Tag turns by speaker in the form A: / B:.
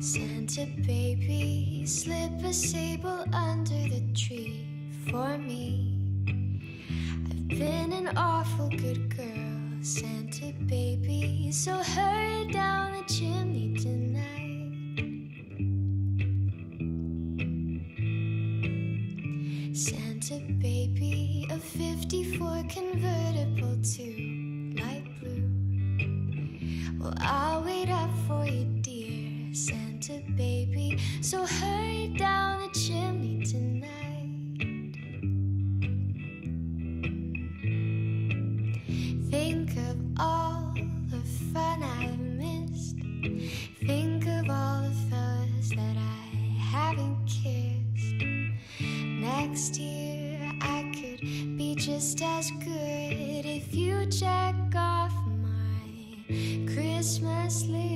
A: Santa baby, slip a sable under the tree for me. I've been an awful good girl, Santa baby, so hurry down the chimney tonight. Santa baby, a 54 convertible too light blue. Well, I'll wait up for you. So hurry down the chimney tonight. Think of all the fun I've missed. Think of all the fellas that I haven't kissed. Next year I could be just as good if you check off my Christmas list.